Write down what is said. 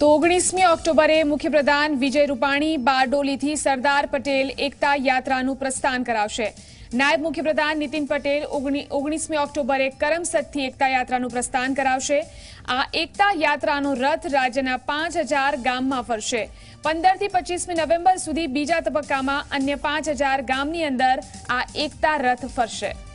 તો ઓગણીસમી ઓક્ટોબરે મુખ્યપ્રધાન વિજય રૂપાણી બારડોલીથી સરદાર પટેલ એકતા યાત્રાનું પ્રસ્થાન કરાવશે. નાયબ મુખ્યપ્રધાન નીતિન પટેલ ઓગણી- ઓગણીસમી ઓક્ટોબરે કરમસદથી એકતા યાત્રાનું પ્રસ્થાન કરાવશે. આ એકતા યાત્રાનો રથ રાજ્યના પાંચ હજાર ગામમાં ફરશે. પંદરથી પચીસમી નવેમ્બર સુધી બીજા તબક્કામાં અન્ય પાંચ હજાર ગામની અંદર આ એકતા રથ ફરશે.